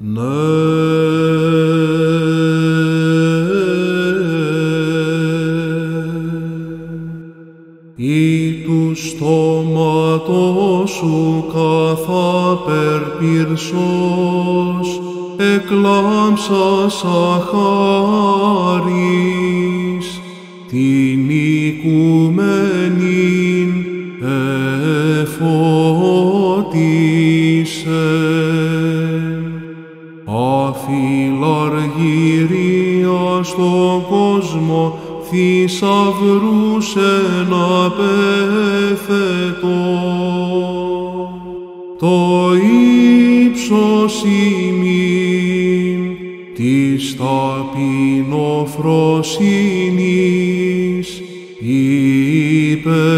Ή του στόματος σου καθά περπυρσός, εκλάμψας αχάρις, την οικουμένην Αφιλαργυρία στον κόσμο θησαυρούς ένα πέθετο. Το ύψος ημίν της ταπεινοφροσύνης υπεδείξεν,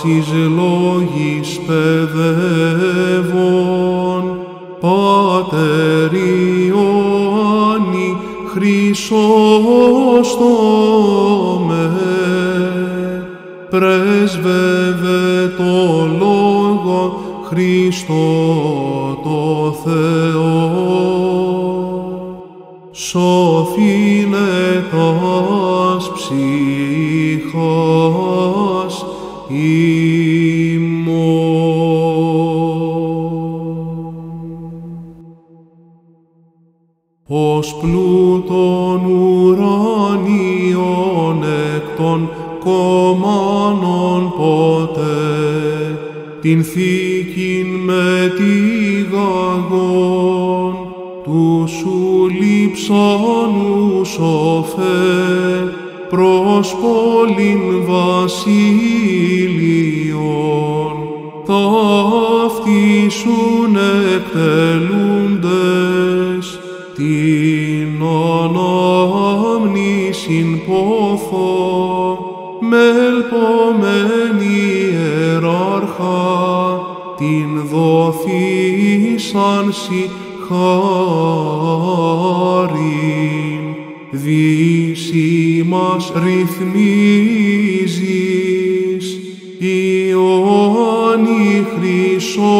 αλλά εις λόγης παιδεύων, Πάτερ Ιωάννη Χρυσόστομε, πρέσβευε το Λόγο Χριστό το Θεό. Σοφήνε τας ψυχάς ημών. Ως πλούτον ουρανίων εκ των κομμάνων ποτέ, την θήκην με τη γαγόν, του σου λείψανους σοφέ, προς πόλην βασίλειον, ταύτισουν εκτελούντες, την ανάμνησιν πόθο, μελπομένη ιεράρχα, την δοθήσαν σοι χάριν, δύση μας ρυθμίζεις, Ιωάννη Χρυσόστομε.